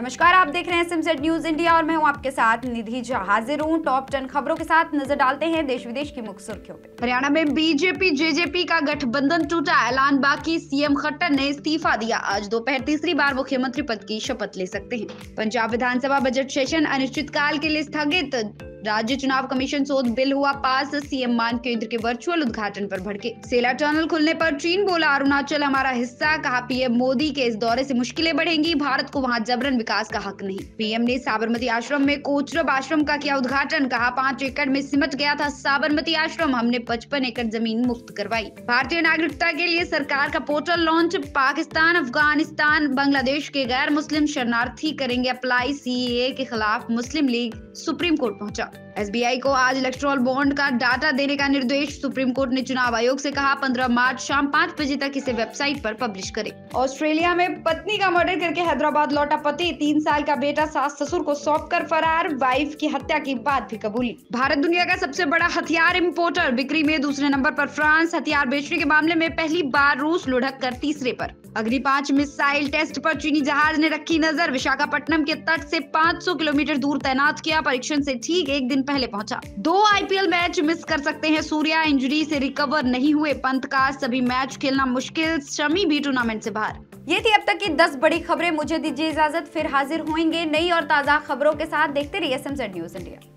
नमस्कार, आप देख रहे हैं सिमसेट न्यूज़ इंडिया और मैं हूँ आपके साथ निधि झा। हाजिर हूँ टॉप टेन खबरों के साथ। नज़र डालते हैं देश विदेश की मुख्य सुर्खियों पर हरियाणा में बीजेपी, जेजेपी का गठबंधन टूटा, ऐलान बाकी, सीएम खट्टर ने इस्तीफा दिया। आज दोपहर तीसरी बार मुख्यमंत्री पद की शपथ ले सकते हैं। पंजाब विधानसभा बजट सेशन अनिश्चितकाल के लिए स्थगित। राज्य चुनाव कमीशन शोध बिल हुआ पास, सीएम मान केंद्र के वर्चुअल उद्घाटन पर भड़के। सेला टनल खुलने पर चीन बोला, अरुणाचल हमारा हिस्सा कहा पीएम मोदी के इस दौरे से मुश्किलें बढ़ेंगी, भारत को वहाँ जबरन विकास का हक नहीं। पीएम ने साबरमती आश्रम में कोचरब आश्रम का किया उद्घाटन, कहा पाँच एकड़ में सिमट गया था साबरमती आश्रम, हमने पचपन एकड़ ज़मीन मुक्त करवाई। भारतीय नागरिकता के लिए सरकार का पोर्टल लॉन्च, पाकिस्तान, अफ़गानिस्तान, बांग्लादेश के गैर मुस्लिम शरणार्थी करेंगे अप्लाई सीए के खिलाफ मुस्लिम लीग सुप्रीम कोर्ट पहुँचा। एसबीआई को आज इलेक्ट्रॉल बॉन्ड का डाटा देने का निर्देश। सुप्रीम कोर्ट ने चुनाव आयोग से कहा 15 मार्च शाम पाँच बजे तक इसे वेबसाइट पर पब्लिश करे। ऑस्ट्रेलिया में पत्नी का मर्डर करके हैदराबाद लौटा पति। तीन साल का बेटा सास ससुर को सौंप कर फरार। वाइफ की हत्या की बात भी कबूली। भारत दुनिया का सबसे बड़ा हथियार इम्पोर्टर बिक्री में दूसरे नंबर आरोप फ्रांस। हथियार बेचने के मामले में पहली बार रूस लुढ़क कर तीसरे आरोप अग्नि पाँच मिसाइल टेस्ट पर चीनी जहाज़ ने रखी नज़र। विशाखापट्टनम के तट से 500 किलोमीटर दूर तैनात किया। परीक्षण से ठीक एक दिन पहले पहुँचा। दो आईपीएल मैच मिस कर सकते हैं। सूर्या इंजरी से रिकवर नहीं हुए पंत का सभी मैच खेलना मुश्किल, शमी भी टूर्नामेंट से बाहर। ये थी अब तक की 10 बड़ी खबरें। मुझे दीजिए इजाज़त, फिर हाजिर होंगे नई और ताज़ा खबरों के साथ। देखते रहिए न्यूज़ इंडिया